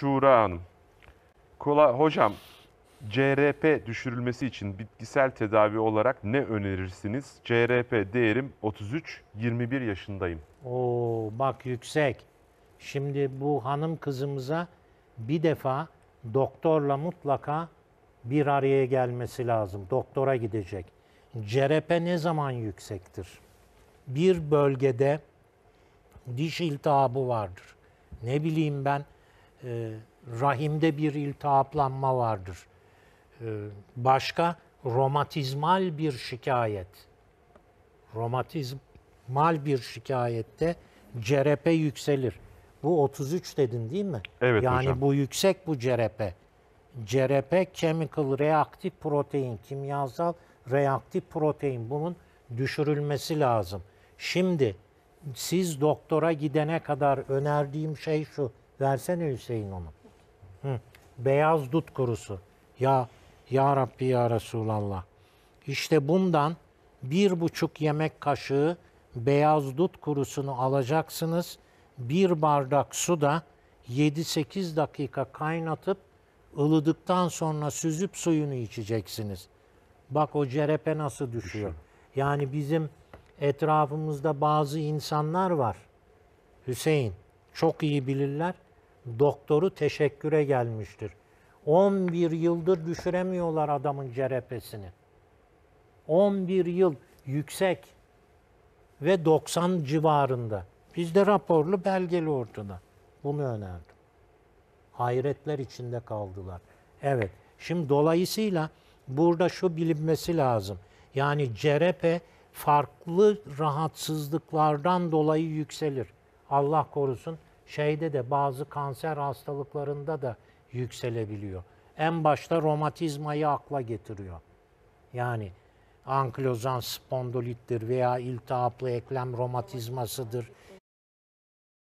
Şura Hanım. Kola, hocam CRP düşürülmesi için bitkisel tedavi olarak ne önerirsiniz? CRP değerim 33, 21 yaşındayım. Oo bak yüksek. Şimdi bu hanım kızımıza bir defa doktorla mutlaka bir araya gelmesi lazım. Doktora gidecek. CRP ne zaman yüksektir? Bir bölgede diş iltihabı vardır. Ne bileyim ben e, rahimde bir iltihaplanma vardır. E, başka romatizmal bir şikayet romatizmal bir şikayette CRP yükselir. Bu 33 dedin değil mi? Evet yani hocam. bu yüksek bu CRP. CRP chemical reaktif protein, kimyasal reaktif protein bunun düşürülmesi lazım. Şimdi siz doktora gidene kadar önerdiğim şey şu. Versene Hüseyin onu. Hı. Beyaz dut kurusu. Ya ya Rabbi ya Resulallah. İşte bundan bir buçuk yemek kaşığı beyaz dut kurusunu alacaksınız. Bir bardak suda 7-8 dakika kaynatıp ılıdıktan sonra süzüp suyunu içeceksiniz. Bak o cerepe nasıl düşüyor. Yani bizim etrafımızda bazı insanlar var. Hüseyin çok iyi bilirler. Doktoru teşekküre gelmiştir. 11 yıldır düşüremiyorlar adamın cerepesini. 11 yıl yüksek ve 90 civarında. Bizde raporlu belgeli ortada. Bunu önerdim. Hayretler içinde kaldılar. Evet. Şimdi dolayısıyla burada şu bilinmesi lazım. Yani CRP farklı rahatsızlıklardan dolayı yükselir. Allah korusun şeyde de bazı kanser hastalıklarında da yükselebiliyor. En başta romatizmayı akla getiriyor. Yani ankilozan spondilittir veya iltihaplı eklem romatizmasıdır